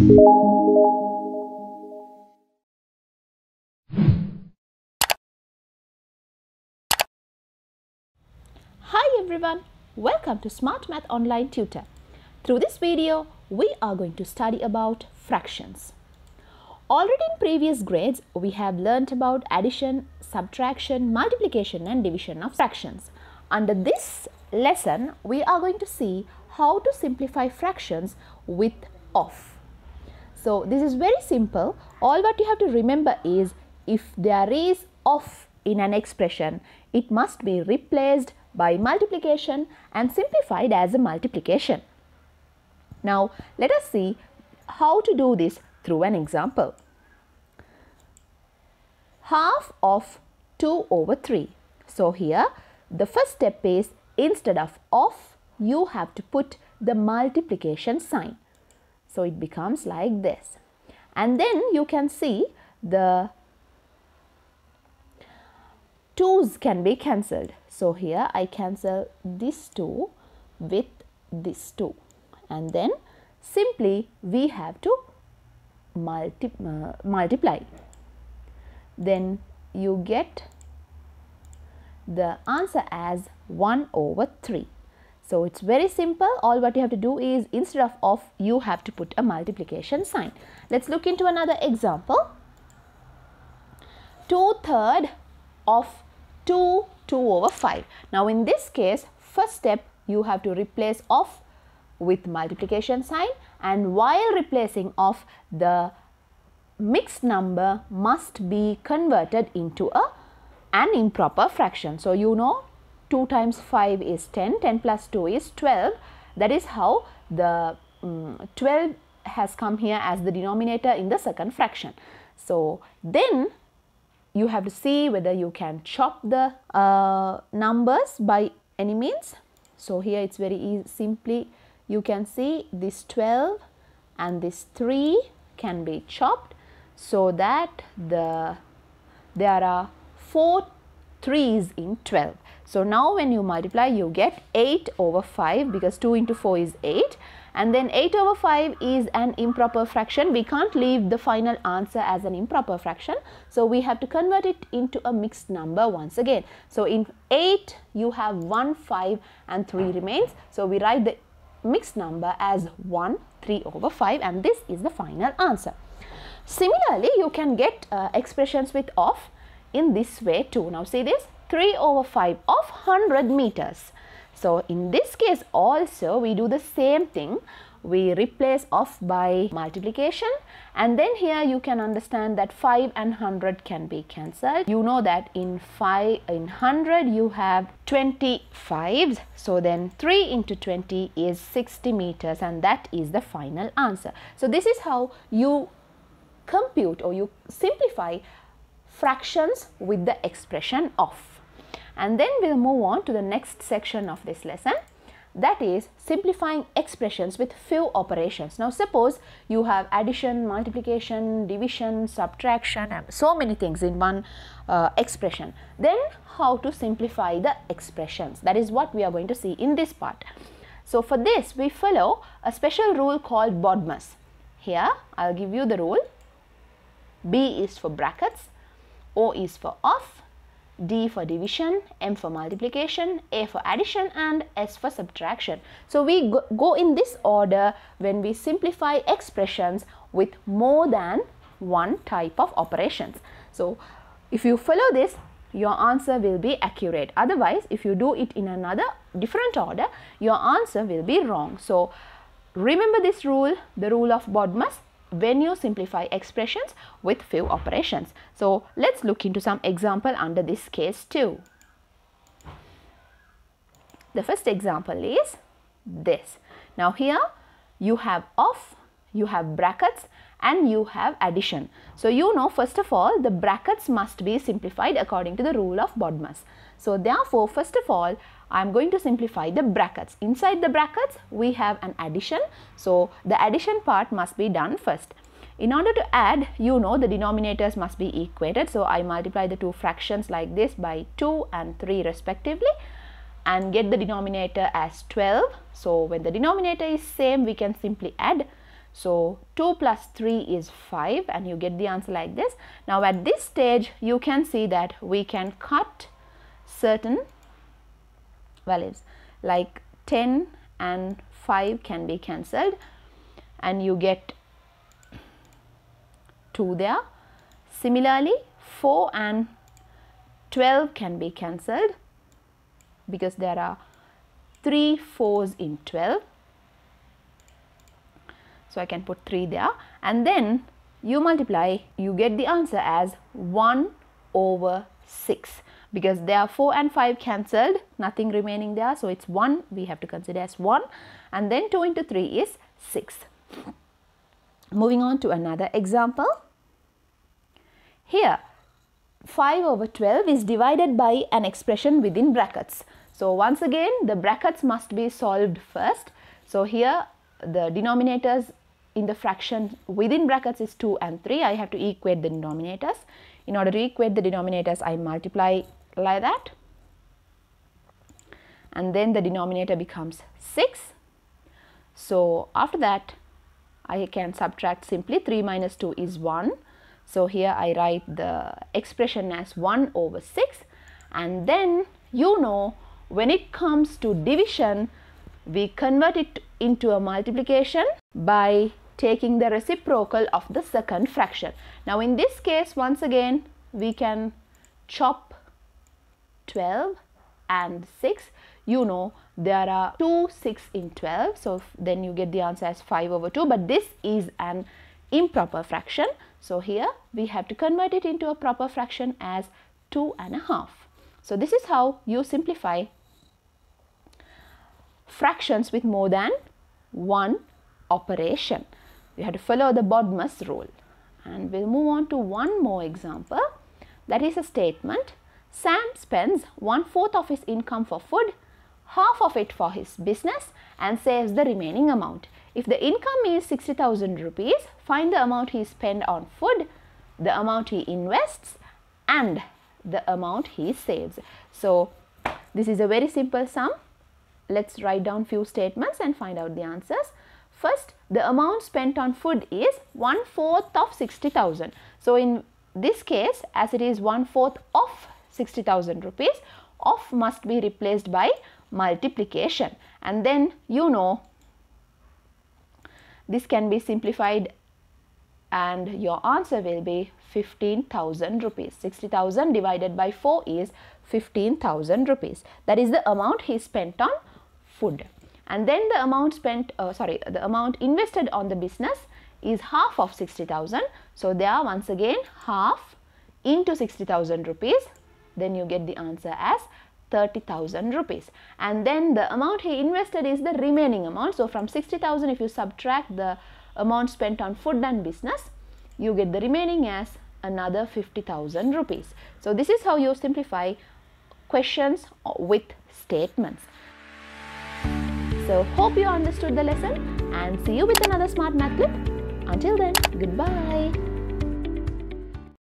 Hi everyone, welcome to Smart Math Online Tutor. Through this video, we are going to study about fractions. Already in previous grades, we have learnt about addition, subtraction, multiplication and division of fractions. Under this lesson, we are going to see how to simplify fractions with of. So, this is very simple. All what you have to remember is if there is of in an expression, it must be replaced by multiplication and simplified as a multiplication. Now, let us see how to do this through an example. Half of 2 over 3. So, here the first step is instead of of, you have to put the multiplication sign. So, it becomes like this. And then you can see the 2's can be cancelled. So, here I cancel this 2 with this 2 and then simply we have to multi uh, multiply. Then you get the answer as 1 over 3. So, it is very simple. All what you have to do is instead of of, you have to put a multiplication sign. Let us look into another example. 2 third of 2, 2 over 5. Now, in this case, first step you have to replace of with multiplication sign and while replacing of the mixed number must be converted into a an improper fraction. So, you know 2 times 5 is 10, 10 plus 2 is 12. That is how the um, 12 has come here as the denominator in the second fraction. So, then you have to see whether you can chop the uh, numbers by any means. So, here it is very easy simply you can see this 12 and this 3 can be chopped so that the there are 4 3's in 12. So, now when you multiply you get 8 over 5 because 2 into 4 is 8 and then 8 over 5 is an improper fraction. We can't leave the final answer as an improper fraction. So, we have to convert it into a mixed number once again. So, in 8 you have 1, 5 and 3 remains. So, we write the mixed number as 1, 3 over 5 and this is the final answer. Similarly, you can get uh, expressions with of in this way too. Now, see this 3 over 5 of 100 meters. So, in this case also we do the same thing. We replace of by multiplication and then here you can understand that 5 and 100 can be cancelled. You know that in 5 in 100 you have 25. So, then 3 into 20 is 60 meters and that is the final answer. So, this is how you compute or you simplify fractions with the expression of and then we will move on to the next section of this lesson that is simplifying expressions with few operations. Now suppose you have addition, multiplication, division, subtraction and so many things in one uh, expression. Then how to simplify the expressions that is what we are going to see in this part. So for this we follow a special rule called BODMAS. Here I will give you the rule B is for brackets, O is for of D for division, M for multiplication, A for addition and S for subtraction. So, we go, in this order when we simplify expressions with more than one type of operations. So, if you follow this your answer will be accurate otherwise if you do it in another different order your answer will be wrong. So, remember this rule the rule of BODMAS when you simplify expressions with few operations. So, let us look into some example under this case too. The first example is this. Now, here you have of, you have brackets and you have addition. So, you know first of all the brackets must be simplified according to the rule of BODMAS. So, therefore, first of all I am going to simplify the brackets. Inside the brackets, we have an addition. So, the addition part must be done first. In order to add, you know the denominators must be equated. So, I multiply the two fractions like this by 2 and 3 respectively and get the denominator as 12. So, when the denominator is same, we can simply add So 2 plus 3 is 5 and you get the answer like this. Now at this stage you can see that we can cut certain values like 10 and 5 can be cancelled and you get 2 there. Similarly 4 and 12 can be cancelled because there are 3 4s in 12 so I can put 3 there and then you multiply, you get the answer as 1 over 6 because there are 4 and 5 cancelled, nothing remaining there. So, it is 1, we have to consider as 1 and then 2 into 3 is 6. Moving on to another example. Here 5 over 12 is divided by an expression within brackets. So, once again the brackets must be solved first. So, here the denominators in the fraction within brackets is 2 and 3. I have to equate the denominators. In order to equate the denominators, I multiply like that and then the denominator becomes 6. So, after that I can subtract simply 3 minus 2 is 1. So, here I write the expression as 1 over 6 and then you know when it comes to division we convert it into a multiplication by taking the reciprocal of the second fraction. Now in this case once again we can chop 12 and 6 you know there are 2 6 in 12 so then you get the answer as 5 over 2 but this is an improper fraction so here we have to convert it into a proper fraction as 2 and a half. So this is how you simplify fractions with more than one operation. You have to follow the BODMAS rule. And we'll move on to one more example. That is a statement. Sam spends one fourth of his income for food, half of it for his business and saves the remaining amount. If the income is 60,000 rupees, find the amount he spent on food, the amount he invests and the amount he saves. So, this is a very simple sum. Let's write down few statements and find out the answers. First, the amount spent on food is one fourth of 60,000. So, in this case, as it is one fourth of 60,000 rupees, of must be replaced by multiplication. And then you know this can be simplified and your answer will be 15,000 rupees. 60,000 divided by 4 is 15,000 rupees. That is the amount he spent on food and then the amount spent uh, sorry the amount invested on the business is half of 60,000. So, there once again half into 60,000 rupees then you get the answer as 30,000 rupees and then the amount he invested is the remaining amount. So, from 60,000 if you subtract the amount spent on food and business you get the remaining as another 50,000 rupees. So, this is how you simplify questions with statements. So hope you understood the lesson and see you with another smart math clip. Until then, goodbye.